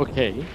Okay.